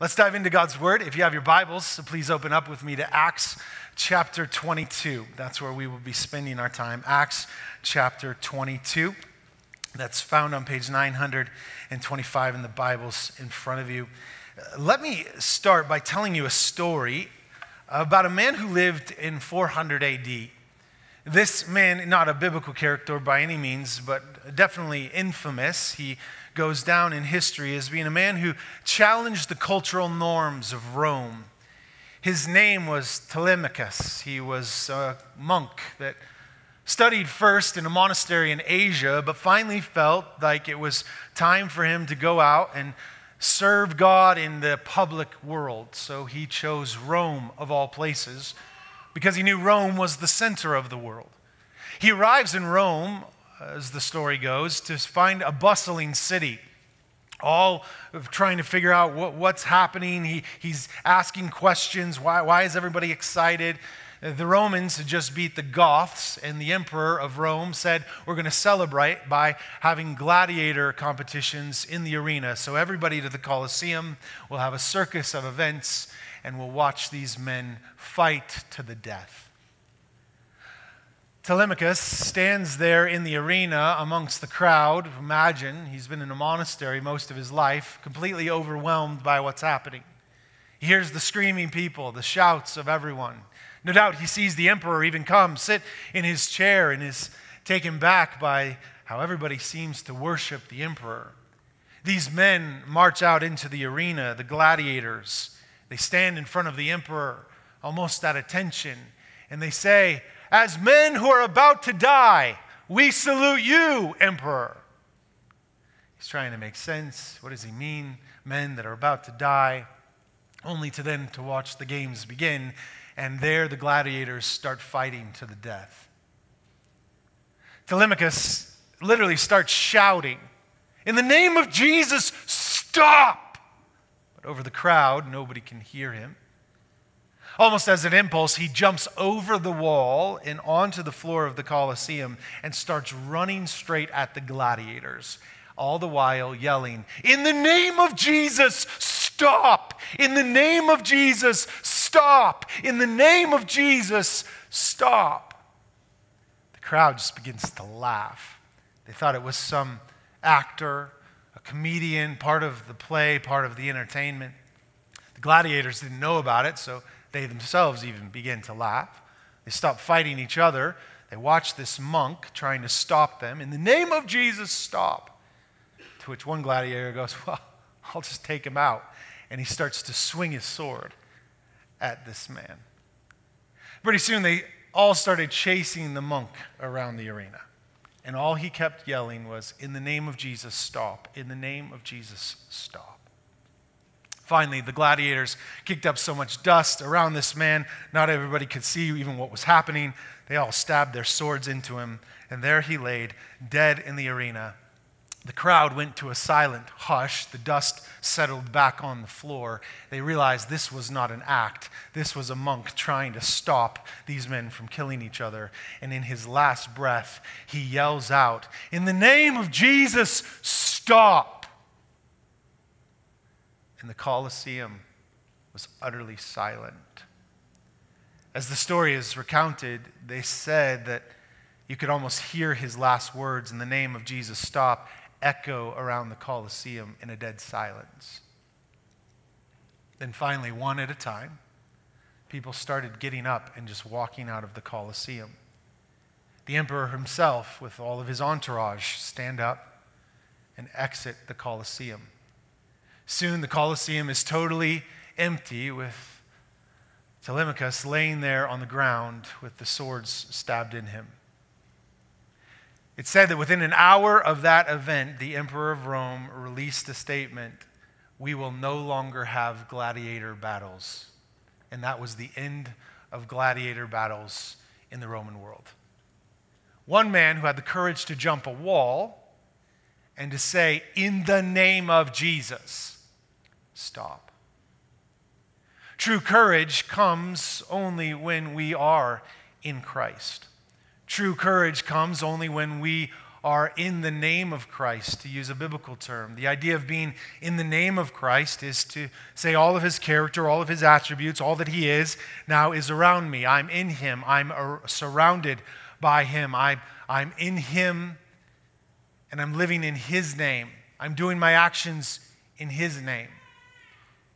Let's dive into God's Word. If you have your Bibles, so please open up with me to Acts chapter 22. That's where we will be spending our time. Acts chapter 22. That's found on page 925 in the Bibles in front of you. Uh, let me start by telling you a story about a man who lived in 400 AD. This man, not a biblical character by any means, but definitely infamous. He goes down in history as being a man who challenged the cultural norms of Rome. His name was Telemachus. He was a monk that studied first in a monastery in Asia, but finally felt like it was time for him to go out and serve God in the public world. So he chose Rome, of all places, because he knew Rome was the center of the world. He arrives in Rome as the story goes, to find a bustling city all trying to figure out what, what's happening. He, he's asking questions. Why, why is everybody excited? The Romans had just beat the Goths, and the emperor of Rome said, We're going to celebrate by having gladiator competitions in the arena. So, everybody to the Colosseum will have a circus of events, and we'll watch these men fight to the death. Telemachus stands there in the arena amongst the crowd. Imagine, he's been in a monastery most of his life, completely overwhelmed by what's happening. He hears the screaming people, the shouts of everyone. No doubt he sees the emperor even come, sit in his chair, and is taken back by how everybody seems to worship the emperor. These men march out into the arena, the gladiators. They stand in front of the emperor, almost at attention, and they say, as men who are about to die, we salute you, Emperor. He's trying to make sense. What does he mean? Men that are about to die, only to then to watch the games begin, and there the gladiators start fighting to the death. Telemachus literally starts shouting, In the name of Jesus, stop! But over the crowd, nobody can hear him. Almost as an impulse, he jumps over the wall and onto the floor of the Colosseum and starts running straight at the gladiators, all the while yelling, In the name of Jesus, stop! In the name of Jesus, stop! In the name of Jesus, stop! The crowd just begins to laugh. They thought it was some actor, a comedian, part of the play, part of the entertainment. The gladiators didn't know about it, so they themselves even begin to laugh. They stop fighting each other. They watch this monk trying to stop them. In the name of Jesus, stop. To which one gladiator goes, Well, I'll just take him out. And he starts to swing his sword at this man. Pretty soon, they all started chasing the monk around the arena. And all he kept yelling was, In the name of Jesus, stop. In the name of Jesus, stop. Finally, the gladiators kicked up so much dust around this man, not everybody could see even what was happening. They all stabbed their swords into him, and there he laid, dead in the arena. The crowd went to a silent hush. The dust settled back on the floor. They realized this was not an act. This was a monk trying to stop these men from killing each other. And in his last breath, he yells out, In the name of Jesus, stop! And the Colosseum was utterly silent. As the story is recounted, they said that you could almost hear his last words in the name of Jesus stop echo around the Colosseum in a dead silence. Then finally, one at a time, people started getting up and just walking out of the Colosseum. The emperor himself, with all of his entourage, stand up and exit the Colosseum. Soon the Colosseum is totally empty with Telemachus laying there on the ground with the swords stabbed in him. It said that within an hour of that event, the emperor of Rome released a statement we will no longer have gladiator battles. And that was the end of gladiator battles in the Roman world. One man who had the courage to jump a wall and to say, In the name of Jesus, stop. True courage comes only when we are in Christ. True courage comes only when we are in the name of Christ, to use a biblical term. The idea of being in the name of Christ is to say all of his character, all of his attributes, all that he is now is around me. I'm in him. I'm surrounded by him. I'm, I'm in him and I'm living in his name. I'm doing my actions in his name.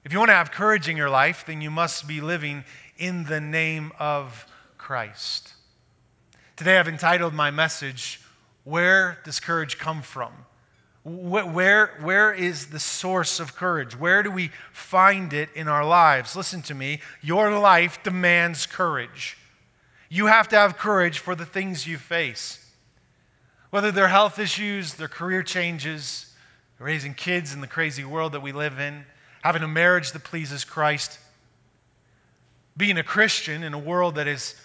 If you want to have courage in your life, then you must be living in the name of Christ. Today I've entitled my message, Where Does Courage Come From? Where, where is the source of courage? Where do we find it in our lives? Listen to me. Your life demands courage. You have to have courage for the things you face. Whether they're health issues, their career changes, raising kids in the crazy world that we live in, having a marriage that pleases Christ, being a Christian in a world that is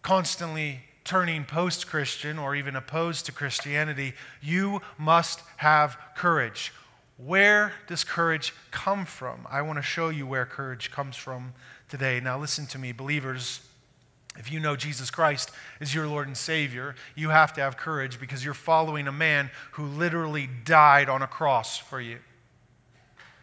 constantly turning post Christian or even opposed to Christianity, you must have courage. Where does courage come from? I want to show you where courage comes from today. Now, listen to me, believers. If you know Jesus Christ is your Lord and Savior, you have to have courage because you're following a man who literally died on a cross for you.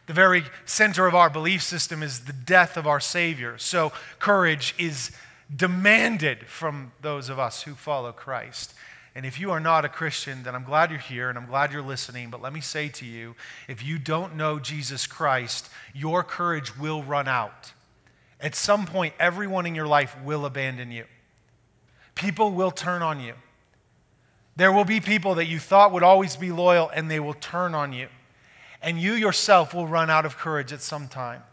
The very center of our belief system is the death of our Savior. So, courage is demanded from those of us who follow Christ. And if you are not a Christian, then I'm glad you're here and I'm glad you're listening. But let me say to you if you don't know Jesus Christ, your courage will run out. At some point, everyone in your life will abandon you. People will turn on you. There will be people that you thought would always be loyal, and they will turn on you and you yourself will run out of courage at some time.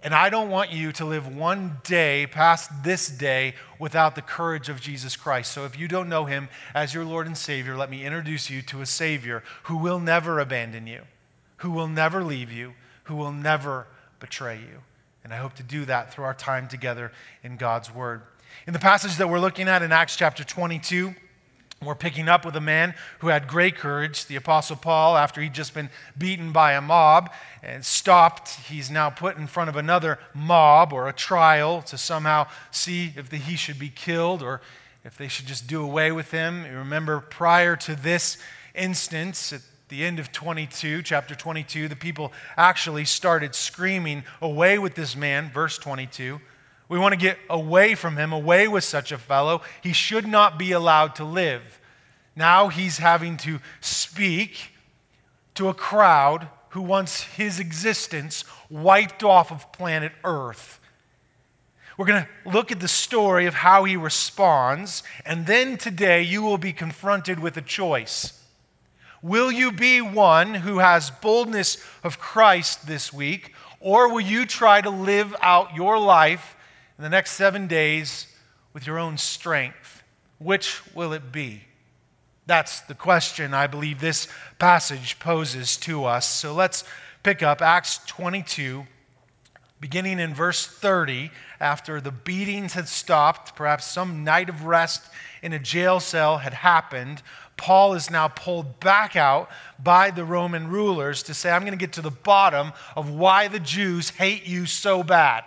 And I don't want you to live one day past this day without the courage of Jesus Christ. So if you don't know him as your Lord and Savior, let me introduce you to a Savior who will never abandon you, who will never leave you, who will never betray you. And I hope to do that through our time together in God's Word. In the passage that we're looking at in Acts chapter 22, we're picking up with a man who had great courage, the Apostle Paul, after he'd just been beaten by a mob and stopped. He's now put in front of another mob or a trial to somehow see if the, he should be killed or if they should just do away with him. You remember, prior to this instance, at the end of 22, chapter 22, the people actually started screaming, Away with this man, verse 22. We want to get away from him, away with such a fellow. He should not be allowed to live. Now he's having to speak to a crowd who wants his existence wiped off of planet Earth. We're going to look at the story of how he responds, and then today you will be confronted with a choice. Will you be one who has boldness of Christ this week, or will you try to live out your life in the next seven days with your own strength? Which will it be? That's the question I believe this passage poses to us. So let's pick up Acts 22, beginning in verse 30. After the beatings had stopped, perhaps some night of rest in a jail cell had happened, Paul is now pulled back out by the Roman rulers to say, I'm going to get to the bottom of why the Jews hate you so bad.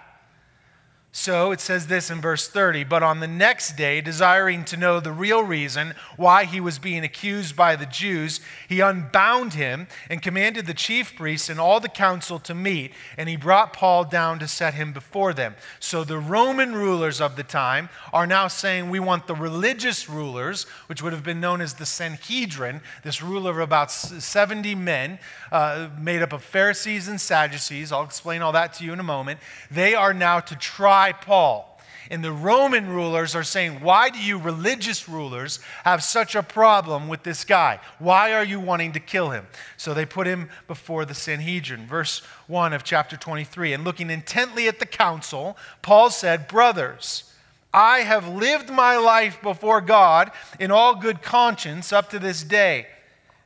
So it says this in verse 30 But on the next day, desiring to know the real reason why he was being accused by the Jews, he unbound him and commanded the chief priests and all the council to meet, and he brought Paul down to set him before them. So the Roman rulers of the time are now saying, We want the religious rulers, which would have been known as the Sanhedrin, this ruler of about 70 men, uh, made up of Pharisees and Sadducees. I'll explain all that to you in a moment. They are now to try by Paul. And the Roman rulers are saying, Why do you religious rulers have such a problem with this guy? Why are you wanting to kill him? So they put him before the Sanhedrin. Verse 1 of chapter 23. And looking intently at the council, Paul said, Brothers, I have lived my life before God in all good conscience up to this day.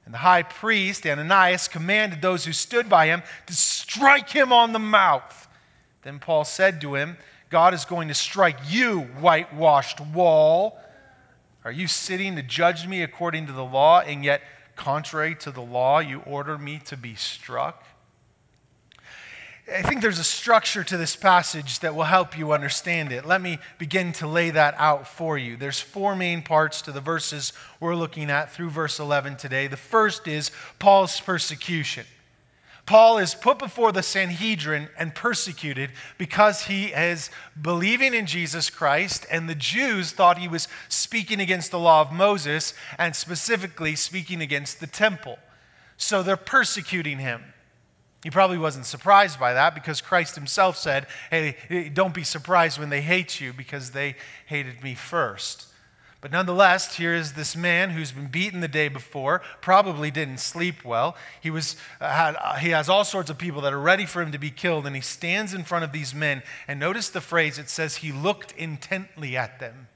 And the high priest, Ananias, commanded those who stood by him to strike him on the mouth. Then Paul said to him, God is going to strike you, whitewashed wall. Are you sitting to judge me according to the law, and yet, contrary to the law, you order me to be struck? I think there's a structure to this passage that will help you understand it. Let me begin to lay that out for you. There's four main parts to the verses we're looking at through verse 11 today. The first is Paul's persecution. Paul is put before the Sanhedrin and persecuted because he is believing in Jesus Christ, and the Jews thought he was speaking against the law of Moses and specifically speaking against the temple. So they're persecuting him. He probably wasn't surprised by that because Christ himself said, Hey, don't be surprised when they hate you because they hated me first. But nonetheless, here is this man who's been beaten the day before, probably didn't sleep well. He, was, uh, had, uh, he has all sorts of people that are ready for him to be killed, and he stands in front of these men. And notice the phrase it says, He looked intently at them.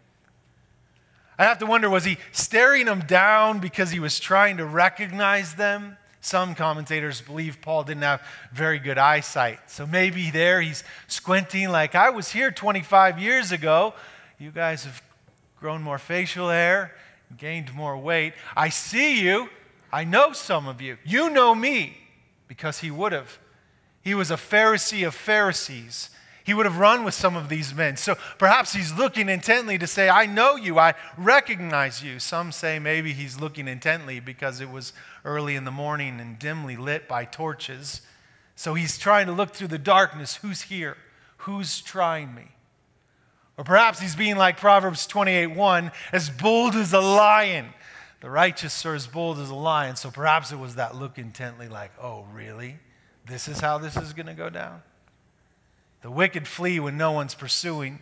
I have to wonder, was he staring them down because he was trying to recognize them? Some commentators believe Paul didn't have very good eyesight. So maybe there he's squinting, like, I was here 25 years ago. You guys have grown more facial hair, gained more weight. I see you. I know some of you. You know me because he would have. He was a Pharisee of Pharisees. He would have run with some of these men. So perhaps he's looking intently to say, I know you, I recognize you. Some say maybe he's looking intently because it was early in the morning and dimly lit by torches. So he's trying to look through the darkness who's here? Who's trying me? Or perhaps he's being like Proverbs 28 1, as bold as a lion. The righteous are as bold as a lion. So perhaps it was that look intently, like, oh, really? This is how this is going to go down? The wicked flee when no one's pursuing,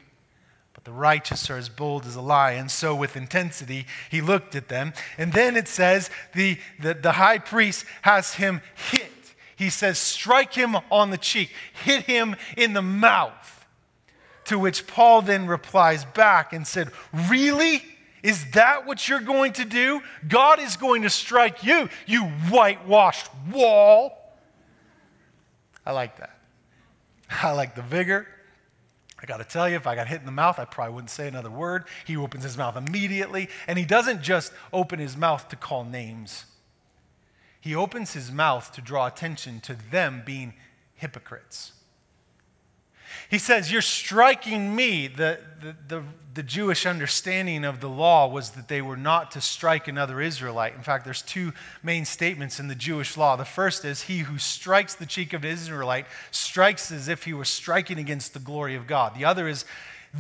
but the righteous are as bold as a lion. So, with intensity, he looked at them. And then it says the, the, the high priest has him hit. He says, strike him on the cheek, hit him in the mouth. To which Paul then replies back and said, Really? Is that what you're going to do? God is going to strike you, you whitewashed wall. I like that. I like the vigor. I got to tell you, if I got hit in the mouth, I probably wouldn't say another word. He opens his mouth immediately, and he doesn't just open his mouth to call names. He opens his mouth to draw attention to them being hypocrites. He says, You're striking me. The, the, the, the, Jewish understanding of the law was that they were not to strike another Israelite. In fact, there's two main statements in the Jewish law. The first is, He who strikes the cheek of an Israelite strikes as if he were striking against the glory of God. The other is,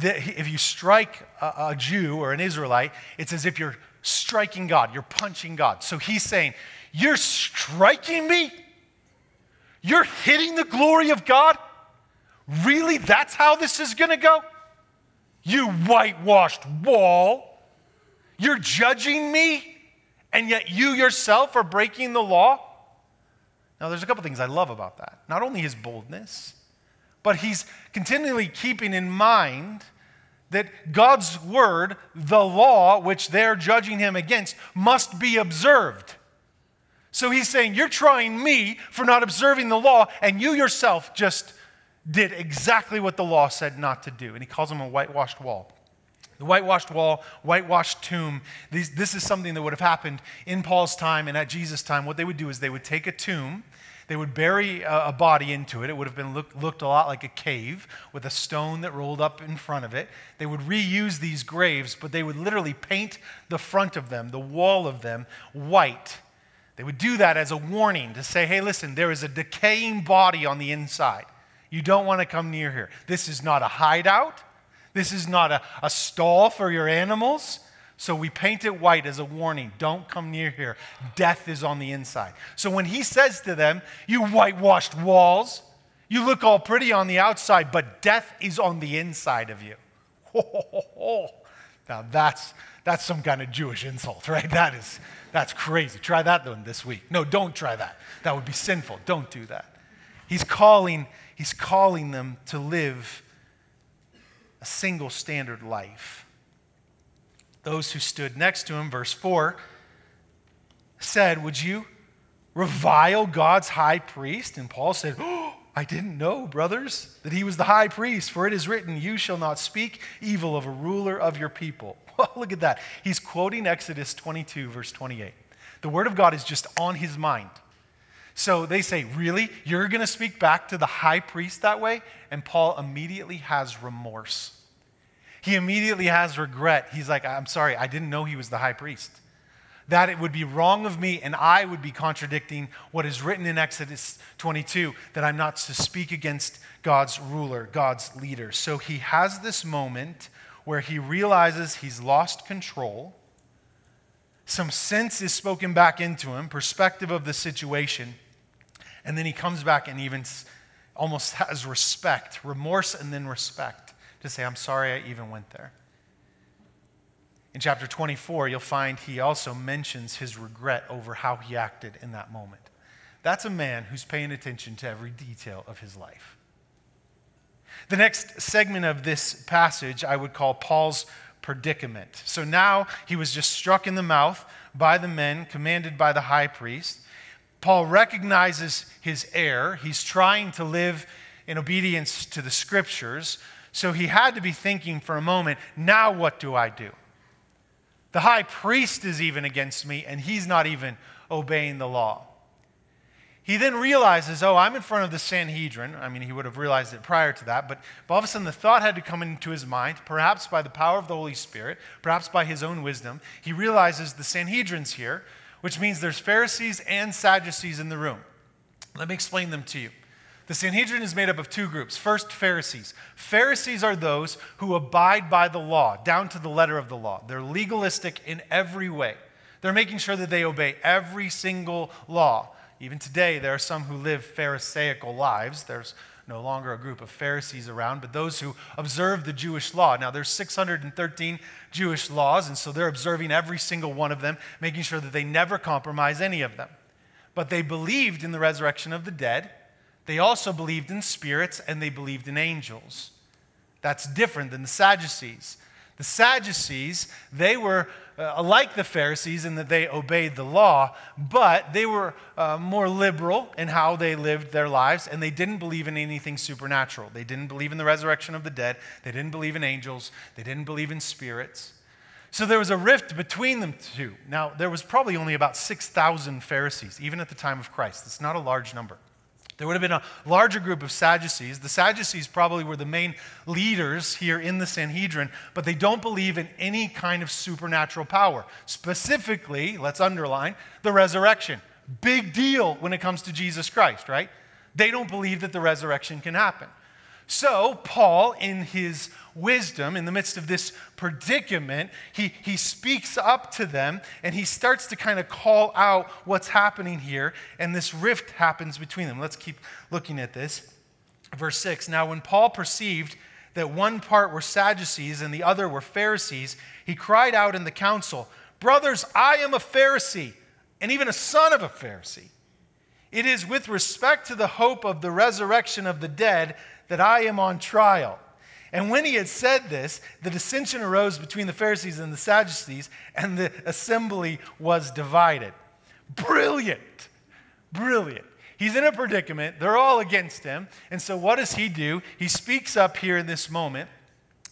that if you strike a, a Jew or an Israelite, it's as if you're striking God, you're punching God. So he's saying, You're striking me? You're hitting the glory of God? Really? That's how this is going to go? You whitewashed wall. You're judging me, and yet you yourself are breaking the law? Now, there's a couple things I love about that. Not only his boldness, but he's continually keeping in mind that God's word, the law, which they're judging him against, must be observed. So he's saying, You're trying me for not observing the law, and you yourself just did exactly what the law said not to do. And he calls them a whitewashed wall. The whitewashed wall, whitewashed tomb, these, this is something that would have happened in Paul's time and at Jesus' time. What they would do is they would take a tomb, they would bury a, a body into it. It would have been look, looked a lot like a cave with a stone that rolled up in front of it. They would reuse these graves, but they would literally paint the front of them, the wall of them, white. They would do that as a warning to say, hey, listen, there is a decaying body on the inside. You don't want to come near here. This is not a hideout. This is not a, a stall for your animals. So we paint it white as a warning don't come near here. Death is on the inside. So when he says to them, You whitewashed walls, you look all pretty on the outside, but death is on the inside of you. Now that's, that's some kind of Jewish insult, right? That is, that's crazy. Try that one this week. No, don't try that. That would be sinful. Don't do that. He's calling He's calling them to live a single standard life. Those who stood next to him, verse 4, said, Would you revile God's high priest? And Paul said, oh, I didn't know, brothers, that he was the high priest, for it is written, You shall not speak evil of a ruler of your people. Look at that. He's quoting Exodus 22, verse 28. The word of God is just on his mind. So they say, Really? You're going to speak back to the high priest that way? And Paul immediately has remorse. He immediately has regret. He's like, I'm sorry, I didn't know he was the high priest. That it would be wrong of me and I would be contradicting what is written in Exodus 22 that I'm not to speak against God's ruler, God's leader. So he has this moment where he realizes he's lost control. Some sense is spoken back into him, perspective of the situation. And then he comes back and even almost has respect, remorse, and then respect to say, I'm sorry I even went there. In chapter 24, you'll find he also mentions his regret over how he acted in that moment. That's a man who's paying attention to every detail of his life. The next segment of this passage I would call Paul's predicament. So now he was just struck in the mouth by the men commanded by the high priest. Paul recognizes his error. He's trying to live in obedience to the scriptures. So he had to be thinking for a moment now what do I do? The high priest is even against me, and he's not even obeying the law. He then realizes, oh, I'm in front of the Sanhedrin. I mean, he would have realized it prior to that, but, but all of a sudden the thought had to come into his mind, perhaps by the power of the Holy Spirit, perhaps by his own wisdom. He realizes the Sanhedrin's here, which means there's Pharisees and Sadducees in the room. Let me explain them to you. The Sanhedrin is made up of two groups. First, Pharisees. Pharisees are those who abide by the law, down to the letter of the law. They're legalistic in every way. They're making sure that they obey every single law. Even today, there are some who live Pharisaical lives. There's no longer a group of Pharisees around, but those who observe the Jewish law. Now, there's 613 Jewish laws, and so they're observing every single one of them, making sure that they never compromise any of them. But they believed in the resurrection of the dead. They also believed in spirits, and they believed in angels. That's different than the Sadducees. The Sadducees, they were uh, like the Pharisees in that they obeyed the law, but they were uh, more liberal in how they lived their lives, and they didn't believe in anything supernatural. They didn't believe in the resurrection of the dead, they didn't believe in angels, they didn't believe in spirits. So there was a rift between them two. Now, there was probably only about 6,000 Pharisees, even at the time of Christ. It's not a large number. There would have been a larger group of Sadducees. The Sadducees probably were the main leaders here in the Sanhedrin, but they don't believe in any kind of supernatural power. Specifically, let's underline the resurrection. Big deal when it comes to Jesus Christ, right? They don't believe that the resurrection can happen. So, Paul, in his wisdom, in the midst of this predicament, he, he speaks up to them and he starts to kind of call out what's happening here, and this rift happens between them. Let's keep looking at this. Verse 6 Now, when Paul perceived that one part were Sadducees and the other were Pharisees, he cried out in the council, Brothers, I am a Pharisee, and even a son of a Pharisee. It is with respect to the hope of the resurrection of the dead that I am on trial. And when he had said this, the dissension arose between the Pharisees and the Sadducees, and the assembly was divided. Brilliant. Brilliant. He's in a predicament. They're all against him. And so, what does he do? He speaks up here in this moment,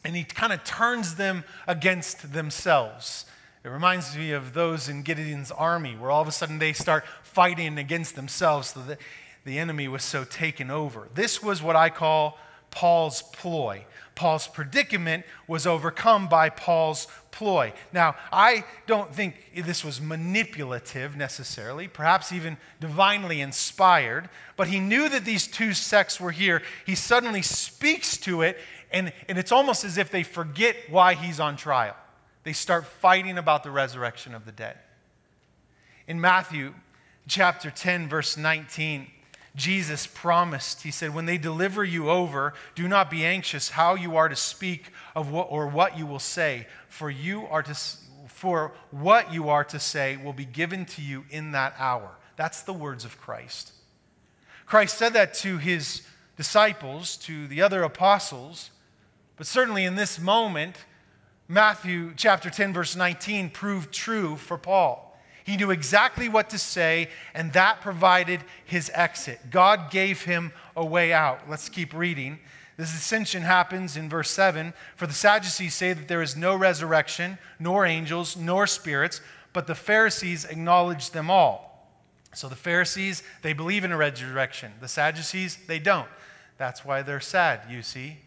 and he kind of turns them against themselves. It reminds me of those in Gideon's army, where all of a sudden they start fighting against themselves. So that the enemy was so taken over. This was what I call Paul's ploy. Paul's predicament was overcome by Paul's ploy. Now, I don't think this was manipulative necessarily, perhaps even divinely inspired, but he knew that these two sects were here. He suddenly speaks to it, and, and it's almost as if they forget why he's on trial. They start fighting about the resurrection of the dead. In Matthew chapter 10, verse 19, Jesus promised, He said, When they deliver you over, do not be anxious how you are to speak of what, or what you will say, for, you are to, for what you are to say will be given to you in that hour. That's the words of Christ. Christ said that to His disciples, to the other apostles, but certainly in this moment, Matthew chapter 10, verse 19 proved true for Paul. He knew exactly what to say, and that provided his exit. God gave him a way out. Let's keep reading. This ascension happens in verse 7. For the Sadducees say that there is no resurrection, nor angels, nor spirits, but the Pharisees acknowledge them all. So the Pharisees, they believe in a resurrection. The Sadducees, they don't. That's why they're sad, you see.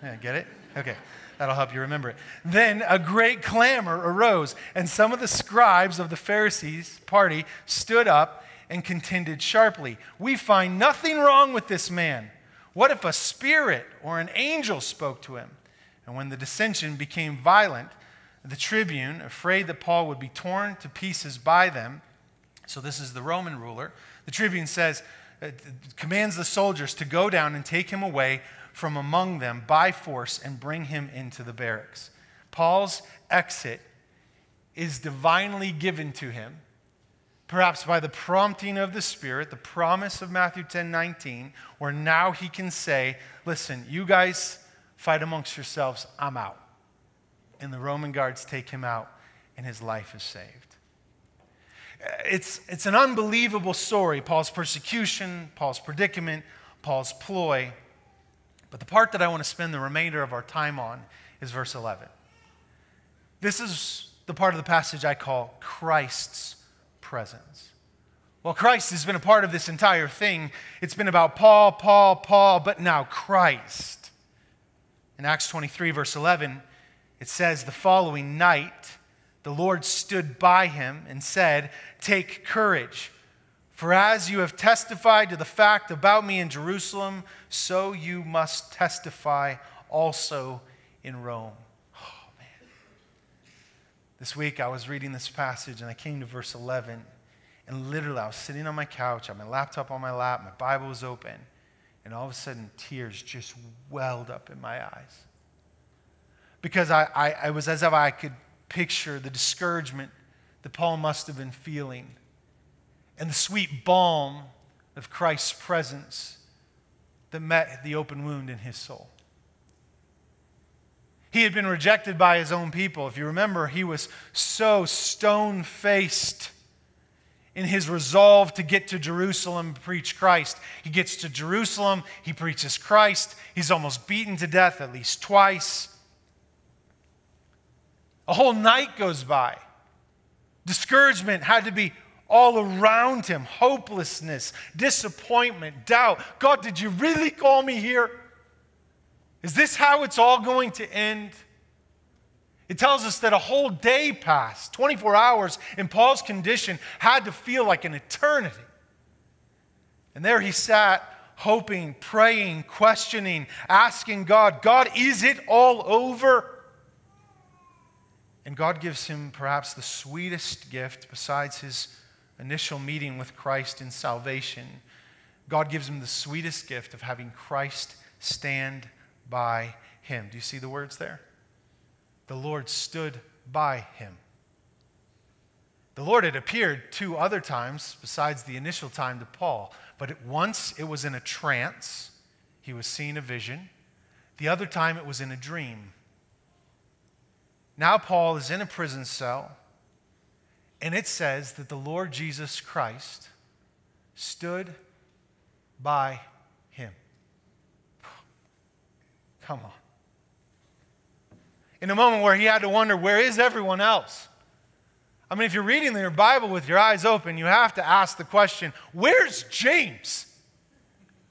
Yeah, get it? Okay. That'll help you remember it. Then a great clamor arose, and some of the scribes of the Pharisees' party stood up and contended sharply. We find nothing wrong with this man. What if a spirit or an angel spoke to him? And when the dissension became violent, the tribune, afraid that Paul would be torn to pieces by them, so this is the Roman ruler, the tribune says, uh, commands the soldiers to go down and take him away from among them by force and bring him into the barracks. Paul's exit is divinely given to him, perhaps by the prompting of the Spirit, the promise of Matthew 10 19, where now he can say, Listen, you guys fight amongst yourselves, I'm out. And the Roman guards take him out, and his life is saved. It's, it's an unbelievable story Paul's persecution, Paul's predicament, Paul's ploy. But the part that I want to spend the remainder of our time on is verse 11. This is the part of the passage I call Christ's presence. Well, Christ has been a part of this entire thing. It's been about Paul, Paul, Paul, but now Christ. In Acts 23, verse 11, it says, The following night, the Lord stood by him and said, Take courage. For as you have testified to the fact about me in Jerusalem, so you must testify also in Rome. Oh, man. This week I was reading this passage and I came to verse 11. And literally, I was sitting on my couch, I had my laptop on my lap, my Bible was open, and all of a sudden, tears just welled up in my eyes. Because I, I, I was as if I could picture the discouragement that Paul must have been feeling and the sweet balm of Christ's presence that met the open wound in his soul. He had been rejected by his own people. If you remember, he was so stone faced in his resolve to get to Jerusalem and preach Christ. He gets to Jerusalem, he preaches Christ. He's almost beaten to death at least twice. A whole night goes by. Discouragement had to be all around him hopelessness, disappointment, doubt. God, did you really call me here? Is this how it's all going to end? It tells us that a whole day passed, 24 hours in Paul's condition had to feel like an eternity. And there he sat, hoping, praying, questioning, asking God, God, is it all over? And God gives him perhaps the sweetest gift besides his initial meeting with Christ in salvation, God gives him the sweetest gift of having Christ stand by him. Do you see the words there? The Lord stood by him. The Lord had appeared two other times besides the initial time to Paul, but once it was in a trance, he was seeing a vision. The other time it was in a dream. Now Paul is in a prison cell. And it says that the Lord Jesus Christ stood by him. Come on. In a moment where he had to wonder, where is everyone else? I mean, if you're reading your Bible with your eyes open, you have to ask the question where's James?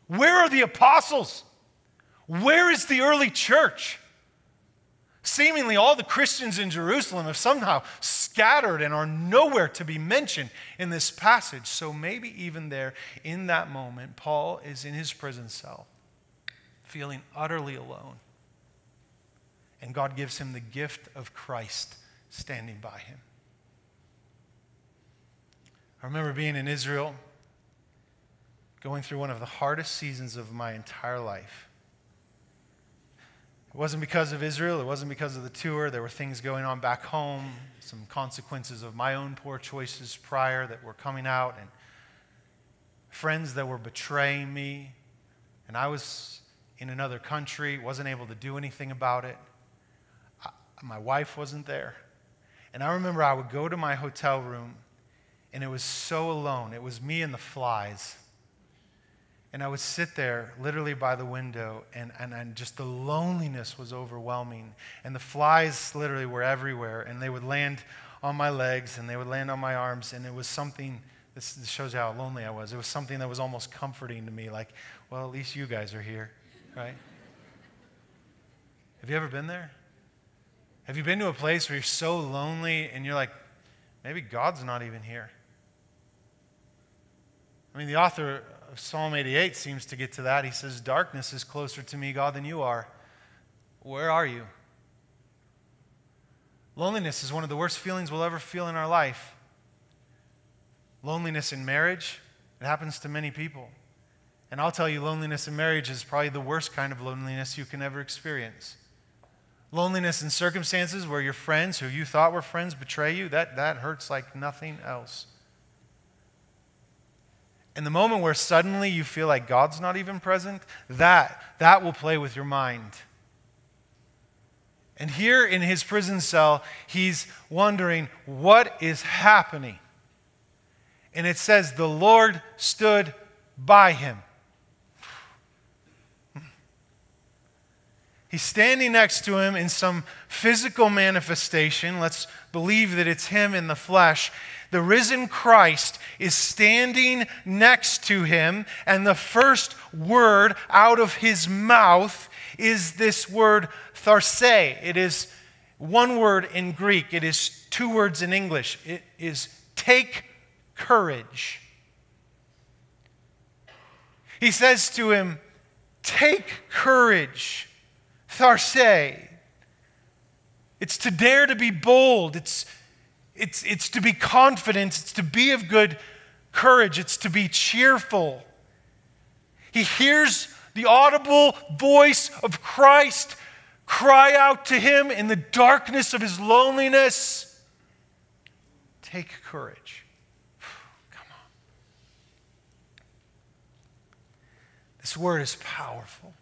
Where are the apostles? Where is the early church? Seemingly, all the Christians in Jerusalem have somehow scattered and are nowhere to be mentioned in this passage. So maybe even there, in that moment, Paul is in his prison cell, feeling utterly alone. And God gives him the gift of Christ standing by him. I remember being in Israel, going through one of the hardest seasons of my entire life. It wasn't because of Israel, it wasn't because of the tour. There were things going on back home, some consequences of my own poor choices prior that were coming out, and friends that were betraying me. And I was in another country, wasn't able to do anything about it. I, my wife wasn't there. And I remember I would go to my hotel room, and it was so alone. It was me and the flies. And I would sit there literally by the window, and, and, and just the loneliness was overwhelming. And the flies literally were everywhere, and they would land on my legs and they would land on my arms, and it was something This, shows you how lonely I was. It was something that was almost comforting to me, like, well, at least you guys are here, right? Have you ever been there? Have you been to a place where you're so lonely and you're like, maybe God's not even here? I mean, the author Psalm 88 seems to get to that. He says, Darkness is closer to me, God, than you are. Where are you? Loneliness is one of the worst feelings we'll ever feel in our life. Loneliness in marriage, it happens to many people. And I'll tell you, loneliness in marriage is probably the worst kind of loneliness you can ever experience. Loneliness in circumstances where your friends who you thought were friends betray you, that, that hurts like nothing else. And the moment where suddenly you feel like God's not even present, that, that will play with your mind. And here in his prison cell, he's wondering, what is happening? And it says, the Lord stood by him. He's standing next to him in some physical manifestation. Let's believe that it's him in the flesh. The risen Christ is standing next to him, and the first word out of his mouth is this word tharse. It is one word in Greek, it is two words in English. It is take courage. He says to him, Take courage. Tharse. It's to dare to be bold. It's, it's, it's to be confident. It's to be of good courage. It's to be cheerful. He hears the audible voice of Christ cry out to him in the darkness of his loneliness. Take courage. Come on. This word is powerful.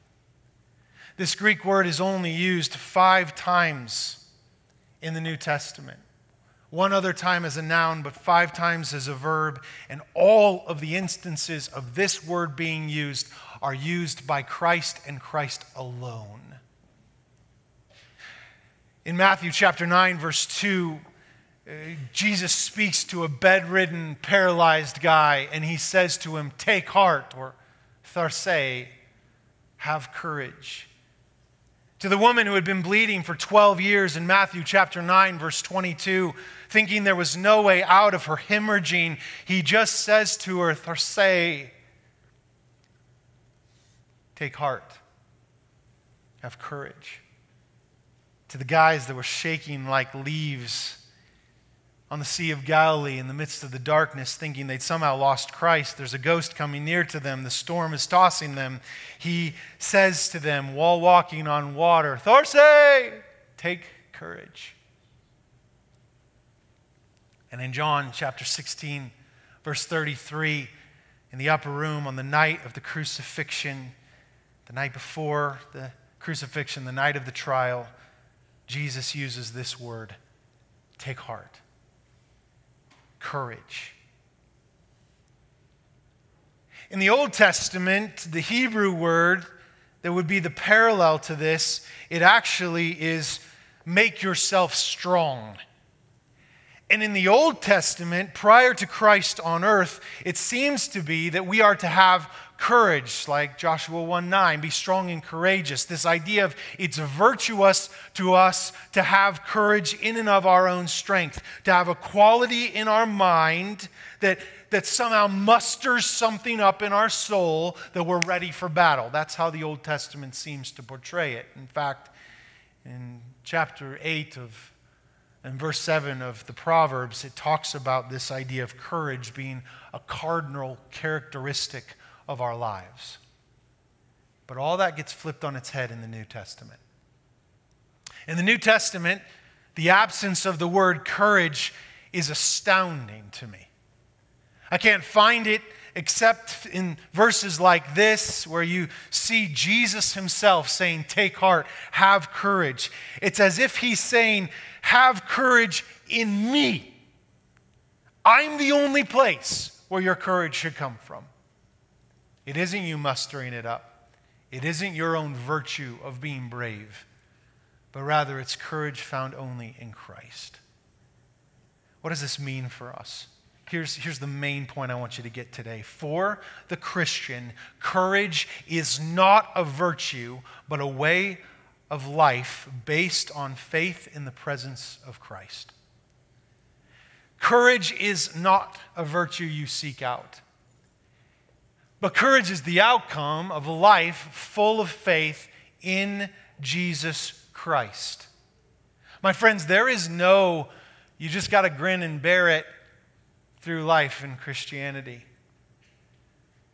This Greek word is only used five times in the New Testament. One other time as a noun, but five times as a verb. And all of the instances of this word being used are used by Christ and Christ alone. In Matthew chapter 9, verse 2, uh, Jesus speaks to a bedridden, paralyzed guy, and he says to him, Take heart, or tharse, have courage. To the woman who had been bleeding for 12 years in Matthew chapter 9, verse 22, thinking there was no way out of her hemorrhaging, he just says to her, Tharse, take heart, have courage. To the guys that were shaking like leaves on the Sea of Galilee in the midst of the darkness, thinking they'd somehow lost Christ. There's a ghost coming near to them. The storm is tossing them. He says to them while walking on water, Tharse, take courage. And in John chapter 16, verse 33, in the upper room on the night of the crucifixion, the night before the crucifixion, the night of the trial, Jesus uses this word take heart courage. In the Old Testament, the Hebrew word that would be the parallel to this, it actually is make yourself strong. And in the Old Testament, prior to Christ on earth, it seems to be that we are to have courage, like Joshua 1 9, be strong and courageous. This idea of it's virtuous to us to have courage in and of our own strength, to have a quality in our mind that, that somehow musters something up in our soul that we're ready for battle. That's how the Old Testament seems to portray it. In fact, in chapter 8 of in verse 7 of the Proverbs, it talks about this idea of courage being a cardinal characteristic of our lives. But all that gets flipped on its head in the New Testament. In the New Testament, the absence of the word courage is astounding to me. I can't find it except in verses like this, where you see Jesus himself saying, Take heart, have courage. It's as if he's saying, Have courage in me. I'm the only place where your courage should come from. It isn't you mustering it up, it isn't your own virtue of being brave, but rather it's courage found only in Christ. What does this mean for us? Here's, here's the main point I want you to get today. For the Christian, courage is not a virtue, but a way of life based on faith in the presence of Christ. Courage is not a virtue you seek out, but courage is the outcome of a life full of faith in Jesus Christ. My friends, there is no, you just got to grin and bear it through life in Christianity.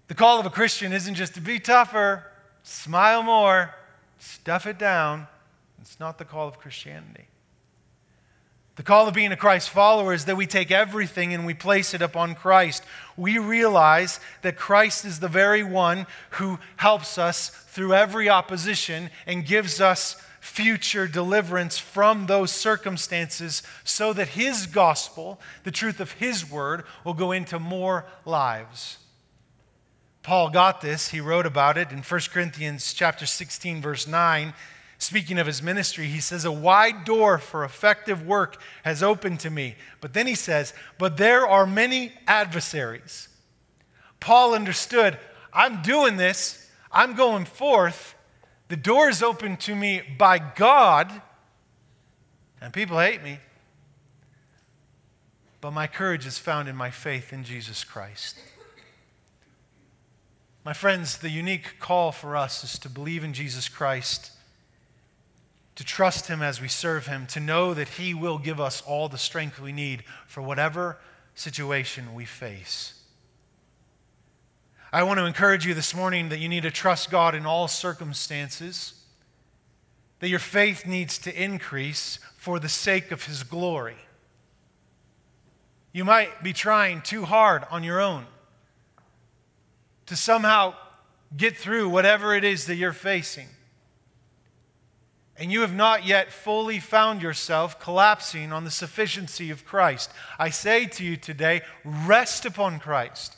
The call of a Christian isn't just to be tougher, smile more, stuff it down. It's not the call of Christianity. The call of being a Christ follower is that we take everything and we place it upon Christ. We realize that Christ is the very one who helps us through every opposition and gives us future deliverance from those circumstances so that his gospel, the truth of his word, will go into more lives. Paul got this. He wrote about it in 1 Corinthians chapter 16 verse 9. Speaking of his ministry, he says a wide door for effective work has opened to me. But then he says, "But there are many adversaries." Paul understood, I'm doing this. I'm going forth the door is open to me by God, and people hate me. But my courage is found in my faith in Jesus Christ. My friends, the unique call for us is to believe in Jesus Christ, to trust Him as we serve Him, to know that He will give us all the strength we need for whatever situation we face. I want to encourage you this morning that you need to trust God in all circumstances, that your faith needs to increase for the sake of His glory. You might be trying too hard on your own to somehow get through whatever it is that you're facing. And you have not yet fully found yourself collapsing on the sufficiency of Christ. I say to you today rest upon Christ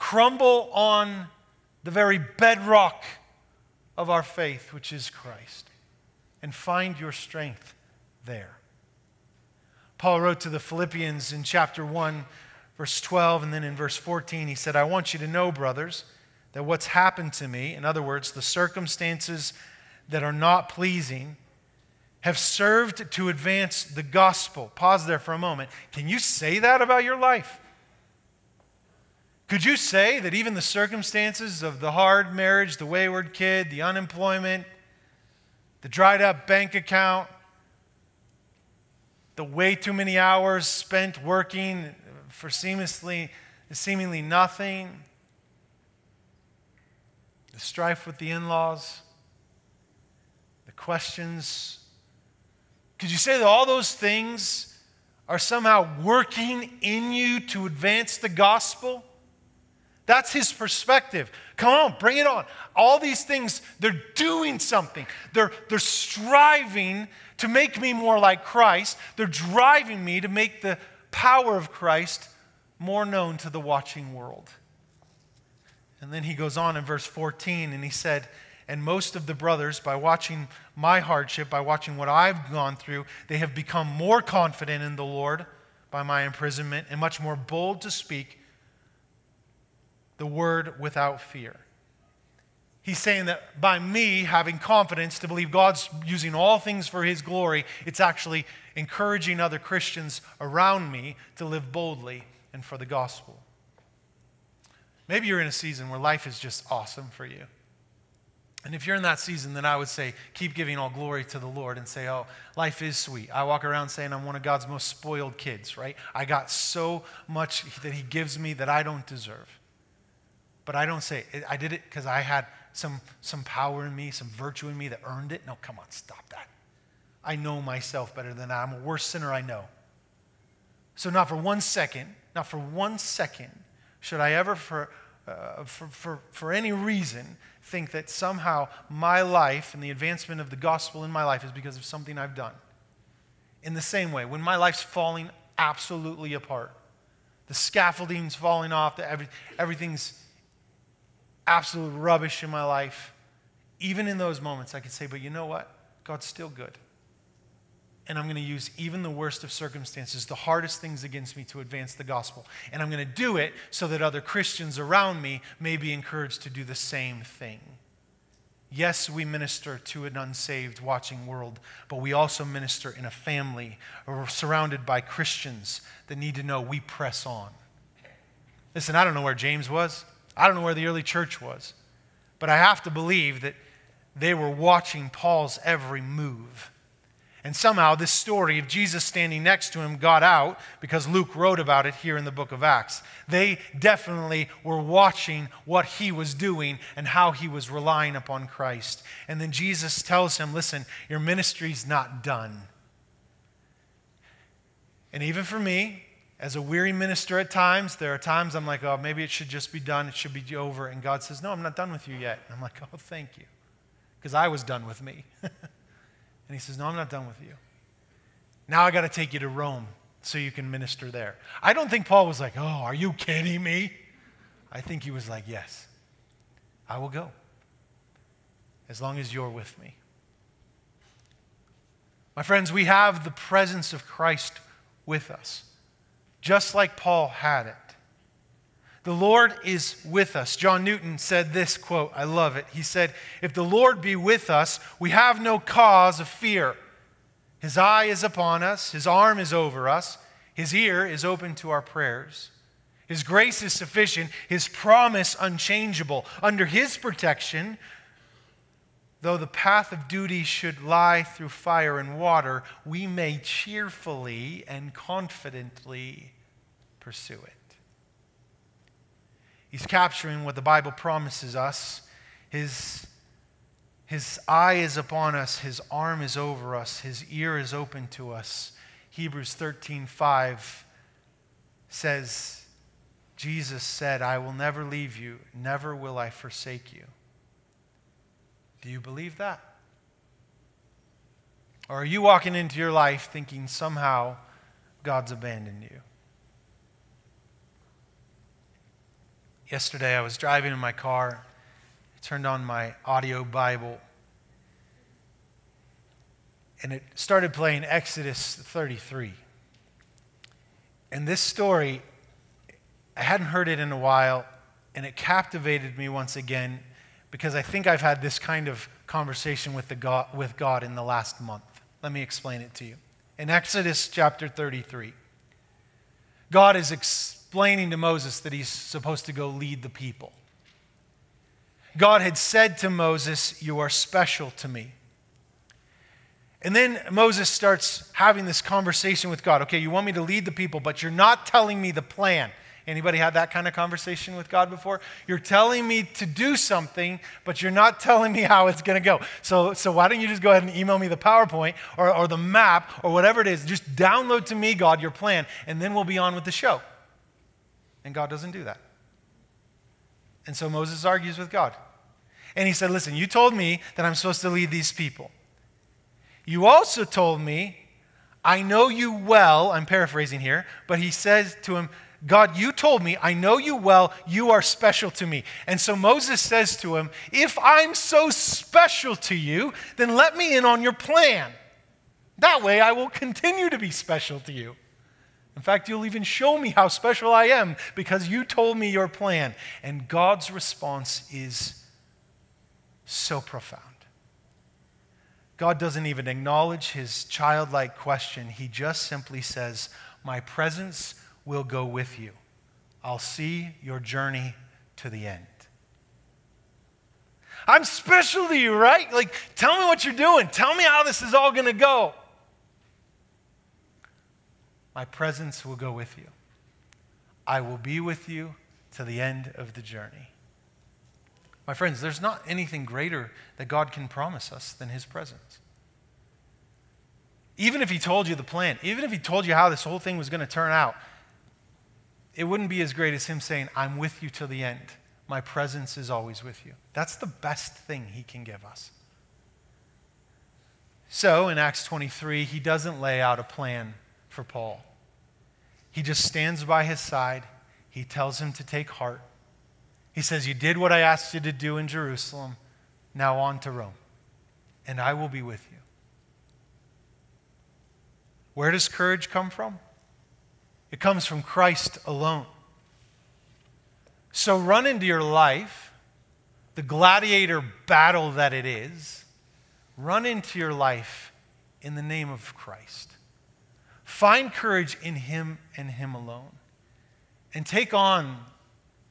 crumble on the very bedrock of our faith, which is Christ, and find your strength there. Paul wrote to the Philippians in chapter 1, verse 12, and then in verse 14, he said, I want you to know, brothers, that what's happened to me, in other words, the circumstances that are not pleasing, have served to advance the gospel. Pause there for a moment. Can you say that about your life? Could you say that even the circumstances of the hard marriage, the wayward kid, the unemployment, the dried up bank account, the way too many hours spent working for seemingly, seemingly nothing, the strife with the in laws, the questions, could you say that all those things are somehow working in you to advance the gospel? That's his perspective. Come on, bring it on. All these things, they're doing something. They're, they're striving to make me more like Christ. They're driving me to make the power of Christ more known to the watching world. And then he goes on in verse 14 and he said, And most of the brothers, by watching my hardship, by watching what I've gone through, they have become more confident in the Lord by my imprisonment and much more bold to speak the word without fear. He's saying that by me having confidence to believe God's using all things for His glory, it's actually encouraging other Christians around me to live boldly and for the gospel. Maybe you're in a season where life is just awesome for you. And if you're in that season, then I would say keep giving all glory to the Lord and say, oh, life is sweet. I walk around saying I'm one of God's most spoiled kids, right? I got so much that He gives me that I don't deserve. But I don't say, I did it because I had some, some power in me, some virtue in me that earned it. No, come on, stop that. I know myself better than that. I'm a worse sinner I know. So, not for one second, not for one second, should I ever, for, uh, for, for, for any reason, think that somehow my life and the advancement of the gospel in my life is because of something I've done. In the same way, when my life's falling absolutely apart, the scaffolding's falling off, the, every, everything's absolute rubbish in my life, even in those moments, I could say, but you know what? God's still good. and I'm going to use even the worst of circumstances, the hardest things against me to advance the gospel. And I'm going to do it so that other Christians around me may be encouraged to do the same thing. Yes, we minister to an unsaved watching world, but we also minister in a family or surrounded by Christians that need to know we press on. Listen, I don't know where James was. I don't know where the early church was. But I have to believe that they were watching Paul's every move. And somehow, this story of Jesus standing next to him got out because Luke wrote about it here in the book of Acts. They definitely were watching what he was doing and how he was relying upon Christ. And then Jesus tells him, Listen, your ministry's not done. And even for me, as a weary minister at times, there are times I'm like, oh, maybe it should just be done. It should be over. And God says, no, I'm not done with you yet. And I'm like, oh, thank you. Because I was done with me. and He says, no, I'm not done with you. Now I got to take you to Rome so you can minister there. I don't think Paul was like, oh, are you kidding me? I think he was like, yes, I will go as long as you're with me. My friends, we have the presence of Christ with us just like Paul had it. The Lord is with us. John Newton said this quote, I love it. He said, If the Lord be with us, we have no cause of fear. His eye is upon us, His arm is over us, His ear is open to our prayers. His grace is sufficient, His promise unchangeable. Under His protection, though the path of duty should lie through fire and water, we may cheerfully and confidently pursue it. He's capturing what the Bible promises us. His, his eye is upon us, his arm is over us, his ear is open to us. Hebrews 13 5 says, Jesus said, I will never leave you, never will I forsake you. Do you believe that? Or are you walking into your life thinking somehow God's abandoned you? Yesterday, I was driving in my car, I turned on my audio Bible, and it started playing Exodus 33. And this story, I hadn't heard it in a while, and it captivated me once again because I think I've had this kind of conversation with, the God, with God in the last month. Let me explain it to you. In Exodus chapter 33, God is explaining to Moses that he's supposed to go lead the people. God had said to Moses, You are special to me. And then Moses starts having this conversation with God. Okay, you want me to lead the people, but you're not telling me the plan. Anybody had that kind of conversation with God before? You're telling me to do something, but you're not telling me how it's going to go. So, so why don't you just go ahead and email me the PowerPoint or, or the map or whatever it is? Just download to me, God, your plan, and then we'll be on with the show. And God doesn't do that. And so Moses argues with God. And he said, Listen, you told me that I'm supposed to lead these people. You also told me, I know you well. I'm paraphrasing here, but he says to him, God, you told me, I know you well, you are special to me. And so Moses says to him, If I'm so special to you, then let me in on your plan. That way I will continue to be special to you. In fact, you'll even show me how special I am because you told me your plan. And God's response is so profound. God doesn't even acknowledge his childlike question, he just simply says, My presence will go with you. I'll see your journey to the end. I'm special to you, right? Like, tell me what you're doing. Tell me how this is all going to go. My presence will go with you. I will be with you to the end of the journey. My friends, there's not anything greater that God can promise us than His presence. Even if He told you the plan, even if He told you how this whole thing was going to turn out, it wouldn't be as great as him saying, I'm with you till the end. My presence is always with you. That's the best thing he can give us. So in Acts 23, he doesn't lay out a plan for Paul. He just stands by his side. He tells him to take heart. He says, You did what I asked you to do in Jerusalem. Now on to Rome, and I will be with you. Where does courage come from? It comes from Christ alone. So run into your life, the gladiator battle that it is, run into your life in the name of Christ. Find courage in Him and Him alone. And take on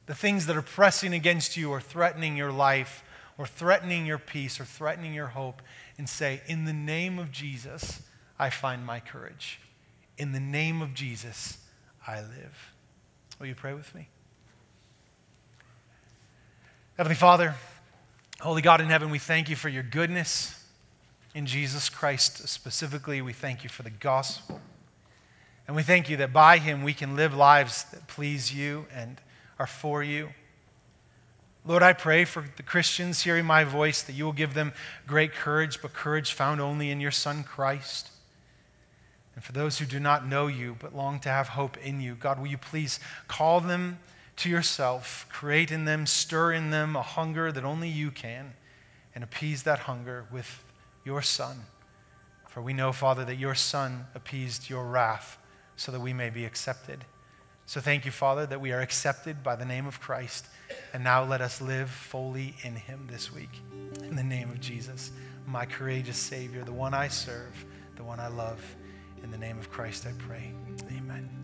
the things that are pressing against you or threatening your life or threatening your peace or threatening your hope and say, In the name of Jesus, I find my courage. In the name of Jesus, I live. Will you pray with me? Heavenly Father, Holy God in heaven, we thank you for your goodness in Jesus Christ. Specifically, we thank you for the gospel. And we thank you that by him we can live lives that please you and are for you. Lord, I pray for the Christians hearing my voice that you will give them great courage, but courage found only in your Son Christ. And for those who do not know you but long to have hope in you, God, will you please call them to yourself, create in them, stir in them a hunger that only you can, and appease that hunger with your Son. For we know, Father, that your Son appeased your wrath so that we may be accepted. So thank you, Father, that we are accepted by the name of Christ. And now let us live fully in him this week. In the name of Jesus, my courageous Savior, the one I serve, the one I love. In the name of Christ, I pray. Amen.